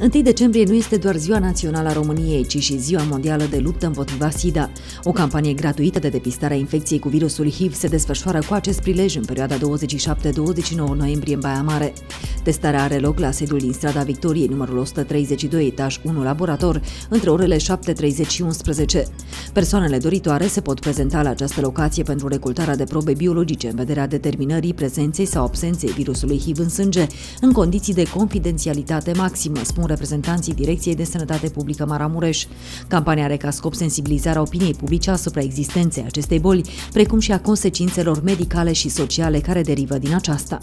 1 decembrie nu este doar Ziua Națională a României, ci și Ziua Mondială de Luptă împotriva SIDA. O campanie gratuită de depistare a infecției cu virusul HIV se desfășoară cu acest prilej în perioada 27-29 noiembrie în Baia Mare. Testarea are loc la sediul din strada Victoriei, numărul 132, etaj 1, laborator, între orele 7.30 și 11. Persoanele doritoare se pot prezenta la această locație pentru recoltarea de probe biologice în vederea determinării prezenței sau absenței virusului HIV în sânge, în condiții de confidențialitate maximă, spun reprezentanții Direcției de Sănătate Publică Maramureș. Campania are ca scop sensibilizarea opiniei publice asupra existenței acestei boli, precum și a consecințelor medicale și sociale care derivă din aceasta.